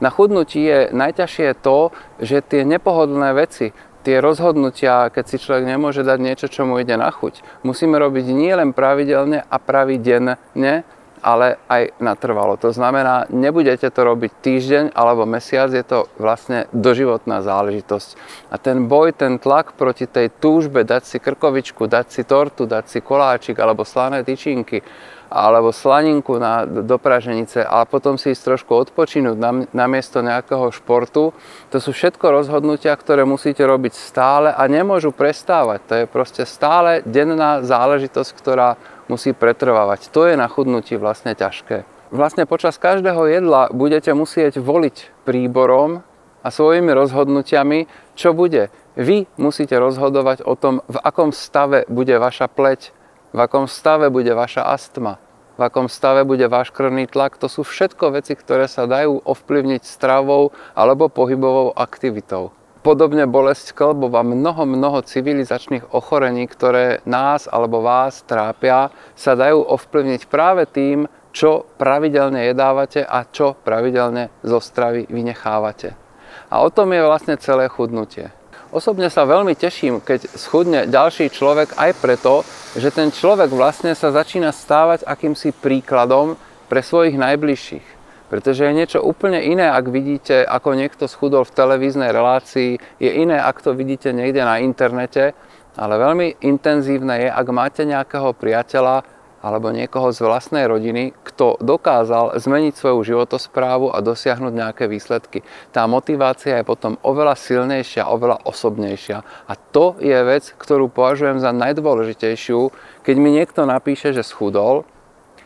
Na chudnutí je najťažšie to, že tie nepohodlné veci, tie rozhodnutia, keď si človek nemôže dať niečo, čo mu ide na chuť, musíme robiť nie len pravidelne a pravidenne, ale aj natrvalo. To znamená, nebudete to robiť týždeň alebo mesiac, je to vlastne doživotná záležitosť. A ten boj, ten tlak proti tej túžbe dať si krkovičku, dať si tortu, dať si koláčik alebo slané tyčinky, alebo slaninku na, do a potom si ísť trošku odpočinúť na, namiesto nejakého športu. To sú všetko rozhodnutia, ktoré musíte robiť stále a nemôžu prestávať. To je proste stále denná záležitosť, ktorá musí pretrvávať. To je na chudnutí vlastne ťažké. Vlastne počas každého jedla budete musieť voliť príborom a svojimi rozhodnutiami, čo bude. Vy musíte rozhodovať o tom, v akom stave bude vaša pleť, v akom stave bude vaša astma, v akom stave bude váš krvný tlak. To sú všetko veci, ktoré sa dajú ovplyvniť stravou alebo pohybovou aktivitou podobne bolesť klbov a mnoho, mnoho civilizačných ochorení, ktoré nás alebo vás trápia, sa dajú ovplyvniť práve tým, čo pravidelne jedávate a čo pravidelne zo stravy vynechávate. A o tom je vlastne celé chudnutie. Osobne sa veľmi teším, keď schudne ďalší človek aj preto, že ten človek vlastne sa začína stávať akýmsi príkladom pre svojich najbližších. Pretože je niečo úplne iné, ak vidíte, ako niekto schudol v televíznej relácii, je iné, ak to vidíte niekde na internete, ale veľmi intenzívne je, ak máte nejakého priateľa alebo niekoho z vlastnej rodiny, kto dokázal zmeniť svoju životosprávu a dosiahnuť nejaké výsledky. Tá motivácia je potom oveľa silnejšia, oveľa osobnejšia. A to je vec, ktorú považujem za najdôležitejšiu. Keď mi niekto napíše, že schudol,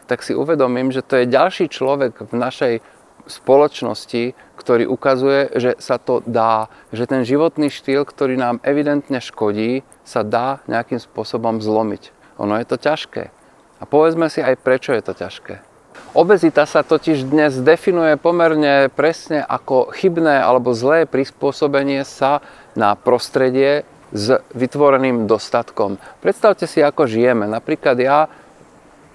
tak si uvedomím, že to je ďalší človek v našej spoločnosti, ktorý ukazuje, že sa to dá, že ten životný štýl, ktorý nám evidentne škodí, sa dá nejakým spôsobom zlomiť. Ono je to ťažké. A povedzme si aj, prečo je to ťažké. Obezita sa totiž dnes definuje pomerne presne ako chybné alebo zlé prispôsobenie sa na prostredie s vytvoreným dostatkom. Predstavte si, ako žijeme. Napríklad ja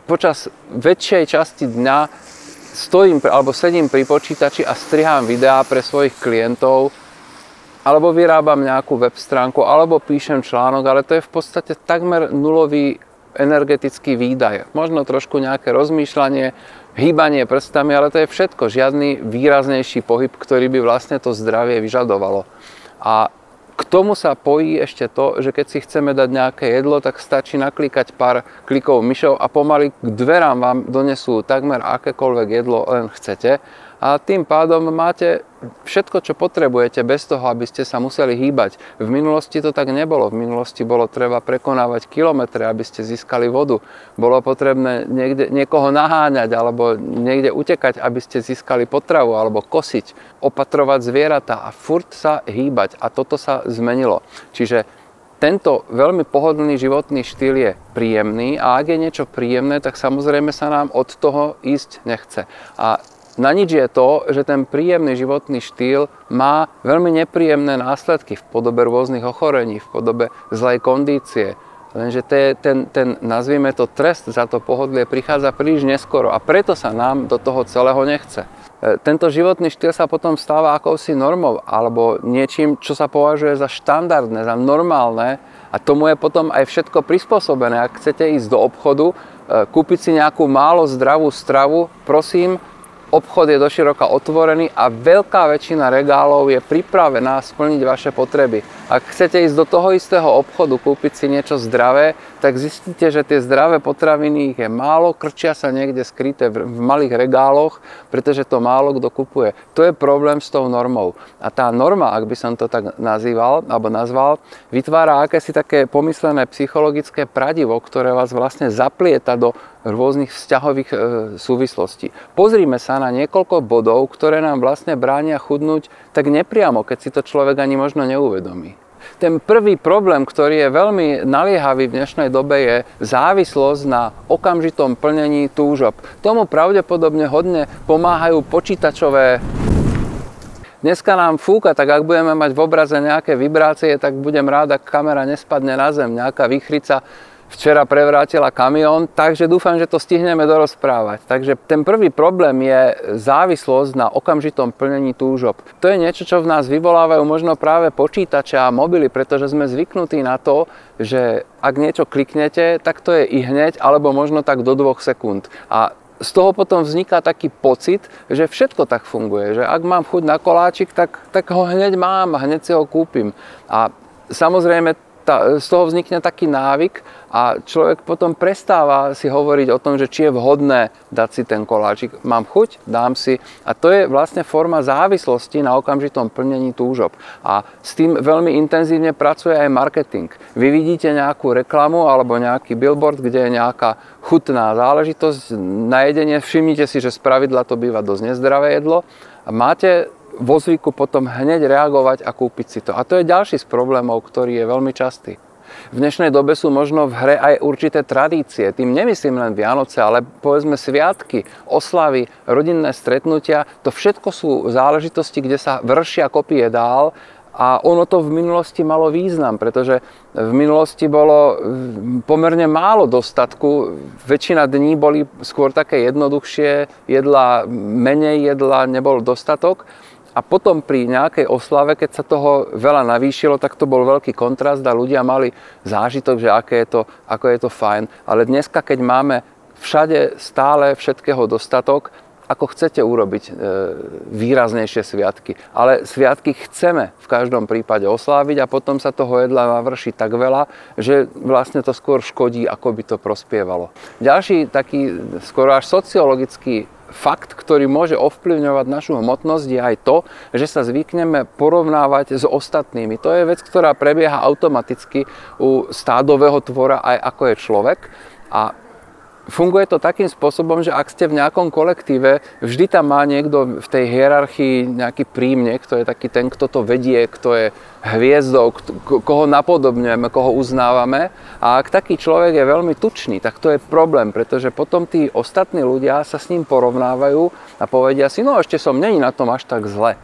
počas väčšej časti dňa stojím alebo sedím pri počítači a strihám videá pre svojich klientov, alebo vyrábam nejakú web stránku, alebo píšem článok, ale to je v podstate takmer nulový energetický výdaj. Možno trošku nejaké rozmýšľanie, hýbanie prstami, ale to je všetko. Žiadny výraznejší pohyb, ktorý by vlastne to zdravie vyžadovalo. A k tomu sa pojí ešte to, že keď si chceme dať nejaké jedlo, tak stačí naklikať pár klikov myšou a pomaly k dverám vám donesú takmer akékoľvek jedlo len chcete a tým pádom máte všetko, čo potrebujete bez toho, aby ste sa museli hýbať. V minulosti to tak nebolo. V minulosti bolo treba prekonávať kilometre, aby ste získali vodu. Bolo potrebné niekde, niekoho naháňať alebo niekde utekať, aby ste získali potravu alebo kosiť, opatrovať zvieratá a furt sa hýbať. A toto sa zmenilo. Čiže tento veľmi pohodlný životný štýl je príjemný a ak je niečo príjemné, tak samozrejme sa nám od toho ísť nechce. A na nič je to, že ten príjemný životný štýl má veľmi nepríjemné následky v podobe rôznych ochorení, v podobe zlej kondície. Lenže ten, ten, nazvieme to trest za to pohodlie, prichádza príliš neskoro a preto sa nám do toho celého nechce. E, tento životný štýl sa potom stáva akousi normou alebo niečím, čo sa považuje za štandardné, za normálne a tomu je potom aj všetko prispôsobené. Ak chcete ísť do obchodu, e, kúpiť si nejakú málo zdravú stravu, prosím, obchod je doširoka otvorený a veľká väčšina regálov je pripravená splniť vaše potreby. Ak chcete ísť do toho istého obchodu, kúpiť si niečo zdravé, tak zistíte, že tie zdravé potraviny ich je málo, krčia sa niekde skryté v malých regáloch, pretože to málo kto kupuje. To je problém s tou normou. A tá norma, ak by som to tak nazýval, alebo nazval, vytvára akési také pomyslené psychologické pradivo, ktoré vás vlastne zaplieta do rôznych vzťahových e, súvislostí. Pozrime sa na niekoľko bodov, ktoré nám vlastne bránia chudnúť tak nepriamo, keď si to človek ani možno neuvedomí. Ten prvý problém, ktorý je veľmi naliehavý v dnešnej dobe, je závislosť na okamžitom plnení túžob. Tomu pravdepodobne hodne pomáhajú počítačové Dneska nám fúka, tak ak budeme mať v obraze nejaké vibrácie, tak budem rád, ak kamera nespadne na zem, nejaká výchrica včera prevrátila kamión, takže dúfam, že to stihneme dorozprávať. Takže ten prvý problém je závislosť na okamžitom plnení túžob. To je niečo, čo v nás vyvolávajú možno práve počítače a mobily, pretože sme zvyknutí na to, že ak niečo kliknete, tak to je i hneď, alebo možno tak do dvoch sekúnd. A z toho potom vzniká taký pocit, že všetko tak funguje, že ak mám chuť na koláčik, tak, tak ho hneď mám hneď si ho kúpim. A samozrejme tá, z toho vznikne taký návyk a človek potom prestáva si hovoriť o tom, že či je vhodné dať si ten koláčik. Mám chuť, dám si. A to je vlastne forma závislosti na okamžitom plnení túžob. A s tým veľmi intenzívne pracuje aj marketing. Vy vidíte nejakú reklamu alebo nejaký billboard, kde je nejaká chutná záležitosť na jedenie. Všimnite si, že z pravidla to býva dosť nezdravé jedlo. A máte vo zvyku potom hneď reagovať a kúpiť si to. A to je ďalší z problémov, ktorý je veľmi častý. V dnešnej dobe sú možno v hre aj určité tradície. Tým nemyslím len Vianoce, ale povedzme sviatky, oslavy, rodinné stretnutia. To všetko sú záležitosti, kde sa vršia kopie dál a ono to v minulosti malo význam, pretože v minulosti bolo pomerne málo dostatku. Väčšina dní boli skôr také jednoduchšie, jedla menej jedla, nebol dostatok a potom pri nejakej oslave, keď sa toho veľa navýšilo, tak to bol veľký kontrast a ľudia mali zážitok, že aké je to, ako je to fajn. Ale dneska, keď máme všade stále všetkého dostatok, ako chcete urobiť e, výraznejšie sviatky. Ale sviatky chceme v každom prípade osláviť a potom sa toho jedla navrší tak veľa, že vlastne to skôr škodí, ako by to prospievalo. Ďalší taký skoro až sociologický fakt, ktorý môže ovplyvňovať našu hmotnosť, je aj to, že sa zvykneme porovnávať s ostatnými. To je vec, ktorá prebieha automaticky u stádového tvora aj ako je človek. A funguje to takým spôsobom, že ak ste v nejakom kolektíve, vždy tam má niekto v tej hierarchii nejaký príjm, kto je taký ten, kto to vedie, kto je hviezdou, koho napodobňujeme, koho uznávame. A ak taký človek je veľmi tučný, tak to je problém, pretože potom tí ostatní ľudia sa s ním porovnávajú a povedia si, no ešte som není na tom až tak zle.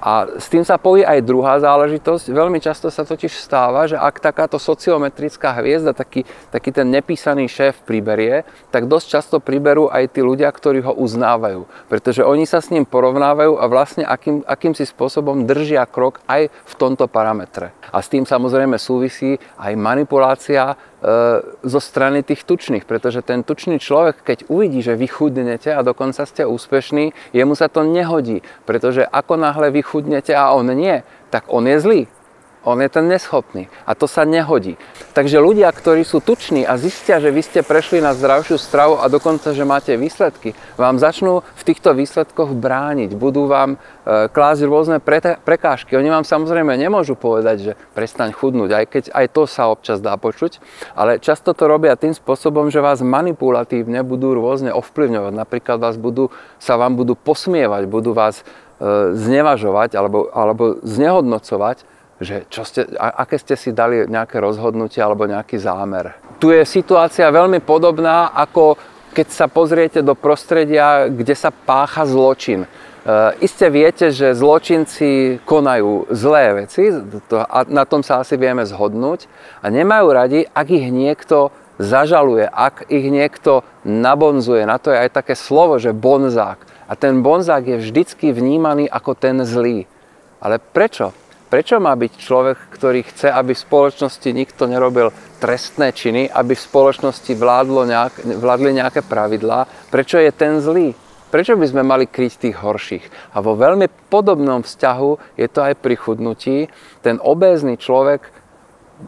A s tým sa pojí aj druhá záležitosť. Veľmi často sa totiž stáva, že ak takáto sociometrická hviezda, taký, taký ten nepísaný šéf priberie, tak dosť často priberú aj tí ľudia, ktorí ho uznávajú. Pretože oni sa s ním porovnávajú a vlastne akým, akýmsi spôsobom držia krok aj v tomto parametre. A s tým samozrejme súvisí aj manipulácia zo strany tých tučných, pretože ten tučný človek, keď uvidí, že vy chudnete a dokonca ste úspešní, jemu sa to nehodí, pretože ako náhle vy chudnete a on nie, tak on je zlý. On je ten neschopný a to sa nehodí. Takže ľudia, ktorí sú tuční a zistia, že vy ste prešli na zdravšiu stravu a dokonca, že máte výsledky, vám začnú v týchto výsledkoch brániť. Budú vám e, klásť rôzne prekážky. Oni vám samozrejme nemôžu povedať, že prestaň chudnúť, aj keď aj to sa občas dá počuť, ale často to robia tým spôsobom, že vás manipulatívne budú rôzne ovplyvňovať. Napríklad vás budú, sa vám budú posmievať, budú vás znevažovať alebo, alebo znehodnocovať že čo ste, aké ste si dali nejaké rozhodnutie alebo nejaký zámer. Tu je situácia veľmi podobná, ako keď sa pozriete do prostredia, kde sa pácha zločin. E, iste viete, že zločinci konajú zlé veci a na tom sa asi vieme zhodnúť a nemajú radi, ak ich niekto zažaluje, ak ich niekto nabonzuje. Na to je aj také slovo, že bonzák. A ten bonzák je vždycky vnímaný ako ten zlý. Ale prečo? Prečo má byť človek, ktorý chce, aby v spoločnosti nikto nerobil trestné činy, aby v spoločnosti vládlo nejak, vládli nejaké pravidlá? Prečo je ten zlý? Prečo by sme mali kryť tých horších? A vo veľmi podobnom vzťahu je to aj pri chudnutí. Ten obézny človek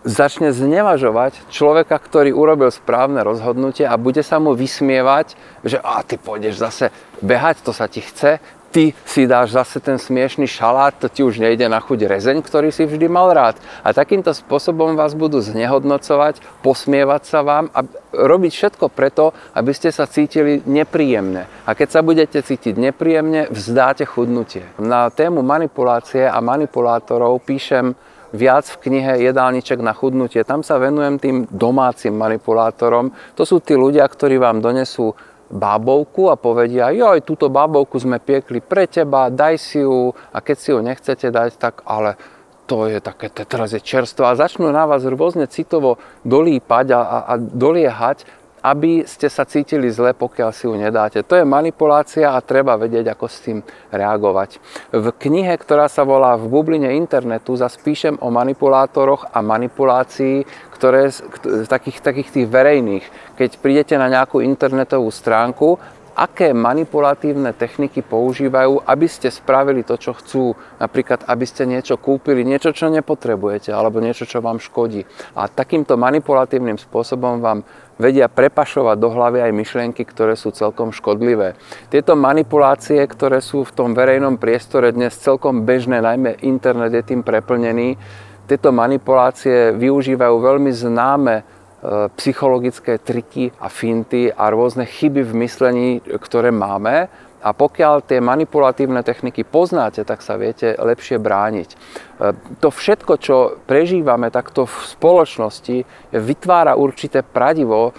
začne znevažovať človeka, ktorý urobil správne rozhodnutie a bude sa mu vysmievať, že a ty pôjdeš zase behať, to sa ti chce, ty si dáš zase ten smiešný šalát, to ti už nejde na chuť rezeň, ktorý si vždy mal rád. A takýmto spôsobom vás budú znehodnocovať, posmievať sa vám a robiť všetko preto, aby ste sa cítili nepríjemne. A keď sa budete cítiť nepríjemne, vzdáte chudnutie. Na tému manipulácie a manipulátorov píšem viac v knihe Jedálniček na chudnutie. Tam sa venujem tým domácim manipulátorom. To sú tí ľudia, ktorí vám donesú bábovku a povedia, joj, túto bábovku sme piekli pre teba, daj si ju a keď si ju nechcete dať, tak ale to je také, teraz je čerstvo a začnú na vás rôzne citovo dolípať a, a, a doliehať, aby ste sa cítili zle, pokiaľ si ju nedáte. To je manipulácia a treba vedieť, ako s tým reagovať. V knihe, ktorá sa volá V bubline internetu, zase píšem o manipulátoroch a manipulácii, ktoré takých, takých tých verejných. Keď prídete na nejakú internetovú stránku aké manipulatívne techniky používajú, aby ste spravili to, čo chcú. Napríklad, aby ste niečo kúpili, niečo, čo nepotrebujete, alebo niečo, čo vám škodí. A takýmto manipulatívnym spôsobom vám vedia prepašovať do hlavy aj myšlienky, ktoré sú celkom škodlivé. Tieto manipulácie, ktoré sú v tom verejnom priestore dnes celkom bežné, najmä internet je tým preplnený, tieto manipulácie využívajú veľmi známe psychologické triky a finty a rôzne chyby v myslení, ktoré máme. A pokiaľ tie manipulatívne techniky poznáte, tak sa viete lepšie brániť. E, to všetko, čo prežívame takto v spoločnosti, vytvára určité pradivo,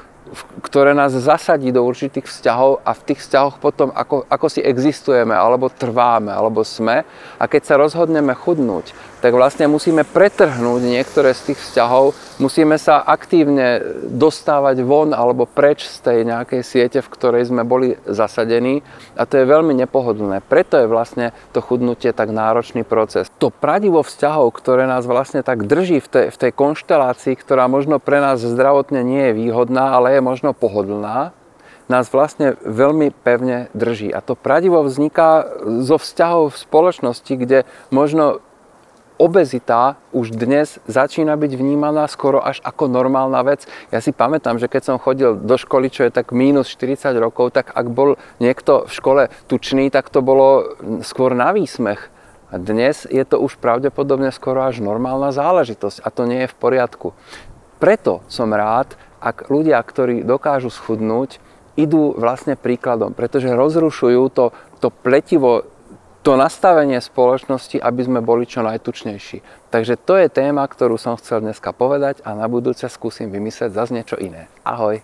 ktoré nás zasadí do určitých vzťahov a v tých vzťahoch potom ako, ako si existujeme, alebo trváme, alebo sme. A keď sa rozhodneme chudnúť, tak vlastne musíme pretrhnúť niektoré z tých vzťahov, musíme sa aktívne dostávať von alebo preč z tej nejakej siete, v ktorej sme boli zasadení a to je veľmi nepohodlné. Preto je vlastne to chudnutie tak náročný proces. To pradivo vzťahov, ktoré nás vlastne tak drží v tej, v tej konštelácii, ktorá možno pre nás zdravotne nie je výhodná, ale je možno pohodlná, nás vlastne veľmi pevne drží. A to pradivo vzniká zo vzťahov v spoločnosti, kde možno obezita už dnes začína byť vnímaná skoro až ako normálna vec. Ja si pamätám, že keď som chodil do školy, čo je tak mínus 40 rokov, tak ak bol niekto v škole tučný, tak to bolo skôr na výsmech. A dnes je to už pravdepodobne skoro až normálna záležitosť a to nie je v poriadku. Preto som rád, ak ľudia, ktorí dokážu schudnúť, idú vlastne príkladom, pretože rozrušujú to, to pletivo to nastavenie spoločnosti, aby sme boli čo najtučnejší. Takže to je téma, ktorú som chcel dneska povedať a na budúce skúsim vymyslieť zase niečo iné. Ahoj!